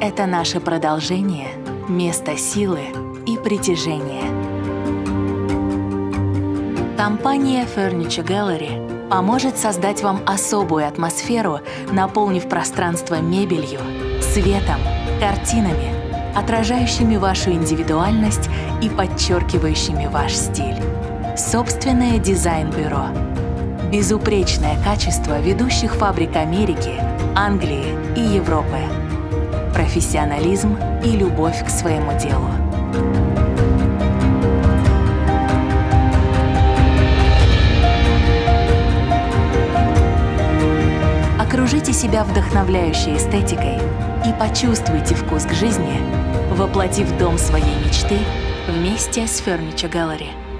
Это наше продолжение, место силы и притяжения. Компания Furniture Gallery поможет создать вам особую атмосферу, наполнив пространство мебелью, светом, картинами, отражающими вашу индивидуальность и подчеркивающими ваш стиль. Собственное дизайн-бюро. Безупречное качество ведущих фабрик Америки, Англии и Европы. Профессионализм и любовь к своему делу. Окружите себя вдохновляющей эстетикой и почувствуйте вкус к жизни, воплотив дом своей мечты вместе с Furniture Gallery.